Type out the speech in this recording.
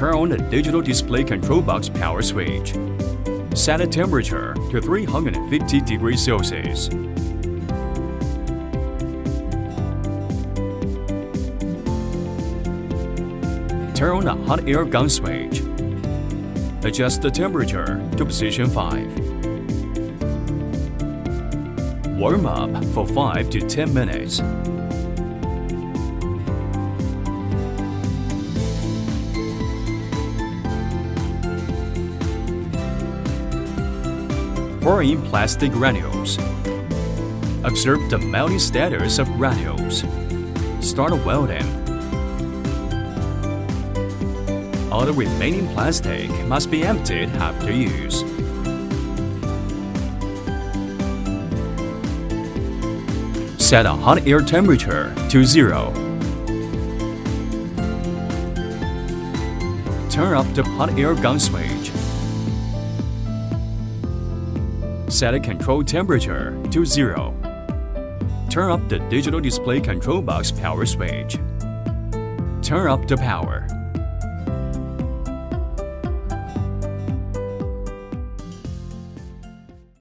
Turn on the digital display control box power switch. Set the temperature to 350 degrees Celsius. Turn on the hot air gun switch. Adjust the temperature to position 5. Warm up for 5 to 10 minutes. Pour in plastic granules. Observe the melting status of granules. Start a welding. All the remaining plastic must be emptied after use. Set a hot air temperature to zero. Turn up the hot air gun switch. Set a control temperature to zero. Turn up the digital display control box power switch. Turn up the power.